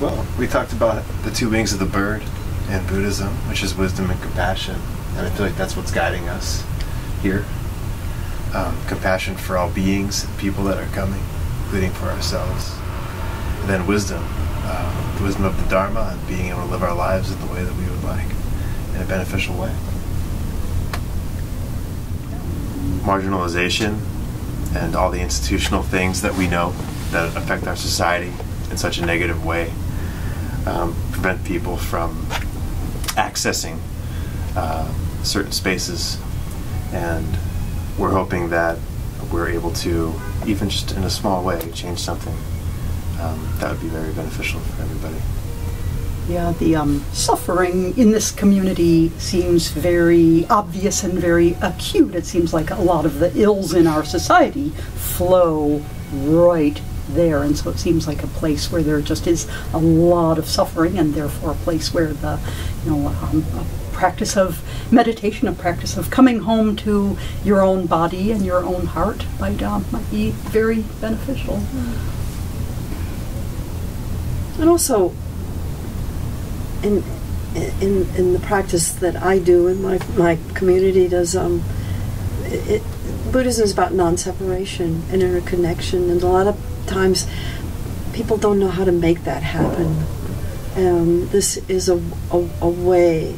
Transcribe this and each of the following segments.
Well, we talked about the two wings of the bird in Buddhism, which is wisdom and compassion. And I feel like that's what's guiding us here. Um, compassion for all beings and people that are coming, including for ourselves. And then wisdom, uh, the wisdom of the Dharma and being able to live our lives in the way that we would like, in a beneficial way. Marginalization and all the institutional things that we know that affect our society in such a negative way um, prevent people from accessing uh, certain spaces. And we're hoping that we're able to, even just in a small way, change something. Um, that would be very beneficial for everybody. Yeah, the um, suffering in this community seems very obvious and very acute. It seems like a lot of the ills in our society flow right there, and so it seems like a place where there just is a lot of suffering, and therefore a place where the, you know, um, practice of meditation, a practice of coming home to your own body and your own heart might um, might be very beneficial. And also, in in in the practice that I do and my my community does, um, it, Buddhism is about non-separation and interconnection, and a lot of times people don't know how to make that happen. Um, this is a, a, a way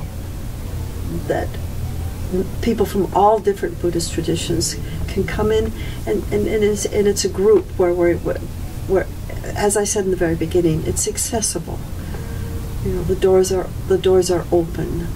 that people from all different Buddhist traditions can come in, and, and, and, it's, and it's a group where, where, where, as I said in the very beginning, it's accessible. You know, the doors are the doors are open,